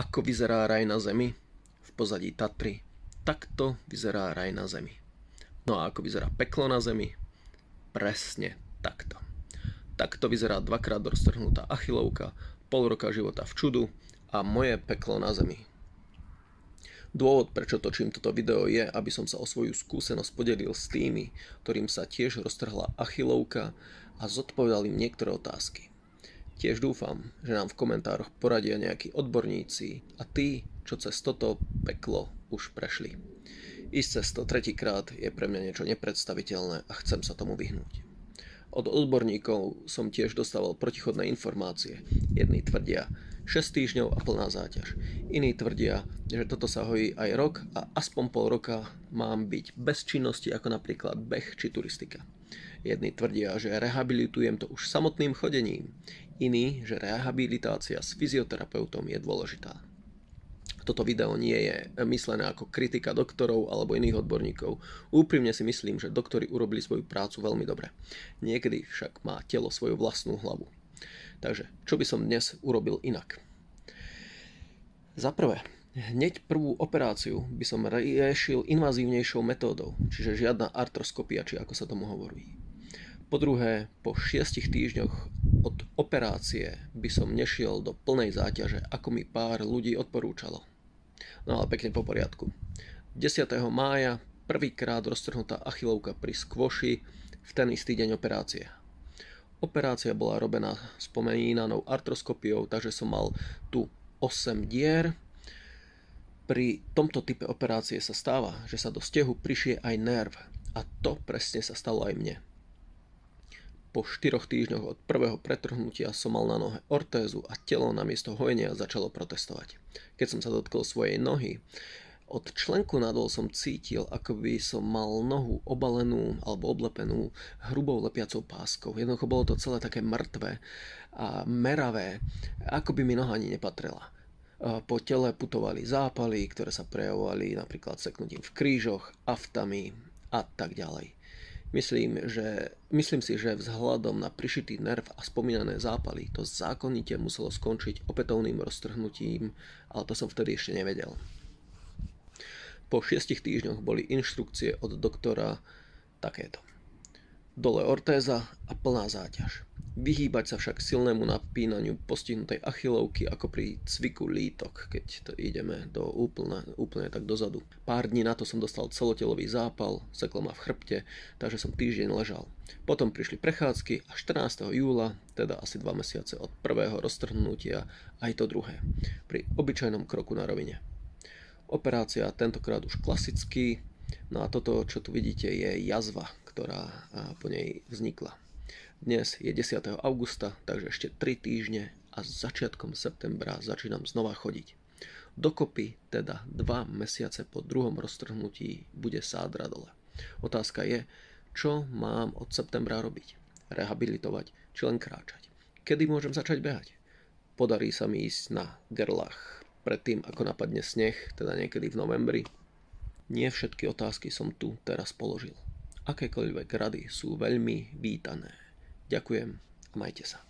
Ako vyzerá raj na zemi? V pozadí Tatry. Takto vyzerá raj na zemi. No a ako vyzerá peklo na zemi? Presne takto. Takto vyzerá dvakrát roztrhnutá achilovka, pol roka života v čudu a moje peklo na zemi. Dôvod, prečo točím toto video je, aby som sa o svoju skúsenosť podelil s tými, ktorým sa tiež roztrhla achilovka a zodpovedal im niektoré otázky. Tiež dúfam, že nám v komentároch poradia nejakí odborníci a tí, čo cez toto peklo už prešli. Ísť cez to tretíkrát je pre mňa niečo nepredstaviteľné a chcem sa tomu vyhnúť. Od odborníkov som tiež dostával protichodné informácie. Jedni tvrdia 6 týždňov a plná záťaž. Iní tvrdia, že toto sa hojí aj rok a aspoň pol roka mám byť bez činnosti ako napríklad beh či turistika. Jedni tvrdia, že rehabilitujem to už samotným chodením, iní, že rehabilitácia s fyzioterapeutom je dôležitá. Toto video nie je myslené ako kritika doktorov alebo iných odborníkov. Úprimne si myslím, že doktori urobili svoju prácu veľmi dobre. Niekedy však má telo svoju vlastnú hlavu. Takže, čo by som dnes urobil inak? Za prvé, hneď prvú operáciu by som riešil invazívnejšou metódou, čiže žiadna artroskopia, či ako sa tomu hovorí. Po druhé, po šiestich týždňoch od operácie by som nešiel do plnej záťaže, ako mi pár ľudí odporúčalo. No ale pekne po poriadku. 10. mája prvýkrát roztrhnutá achilovka pri skvoši v ten istý deň operácie. Operácia bola robená spomínanou artroskopiou, takže som mal tu 8 dier. Pri tomto type operácie sa stáva, že sa do stehu prišie aj nerv. A to presne sa stalo aj mne. Po štyroch týždňoch od prvého pretrhnutia som mal na nohe ortézu a telo namiesto hojenia začalo protestovať. Keď som sa dotkol svojej nohy, od členku nadol som cítil, ako by som mal nohu obalenú alebo oblepenú hrubou lepiacou páskou. Jednoducho bolo to celé také mŕtve a meravé, ako by mi noha ani nepatrela. Po tele putovali zápaly, ktoré sa prejavovali napríklad seknutím v krížoch, aftami a tak ďalej. Myslím, že, myslím si, že vzhľadom na prišitý nerv a spomínané zápaly to zákonite muselo skončiť opätovným roztrhnutím, ale to som vtedy ešte nevedel. Po šiestich týždňoch boli inštrukcie od doktora takéto. Dole ortéza a plná záťaž. Vyhýbať sa však silnému napínaniu postihnutej achilovky ako pri cviku lítok, keď to ideme do úplne, úplne tak dozadu. Pár dní na to som dostal celotelový zápal, seklo ma v chrbte, takže som týždeň ležal. Potom prišli prechádzky a 14. júla, teda asi 2 mesiace od prvého roztrhnutia, aj to druhé, pri obyčajnom kroku na rovine. Operácia tentokrát už klasický, no a toto, čo tu vidíte, je jazva, ktorá po nej vznikla. Dnes je 10. augusta, takže ešte 3 týždne a začiatkom septembra začínam znova chodiť. Dokopy teda 2 mesiace po druhom roztrhnutí bude sádra dole. Otázka je, čo mám od septembra robiť? Rehabilitovať či len kráčať? Kedy môžem začať behať? Podarí sa mi ísť na gerlach predtým, ako napadne sneh, teda niekedy v novembri? Nie všetky otázky som tu teraz položil. Akékoľvek rady sú veľmi vítané. Ďakujem majte sa.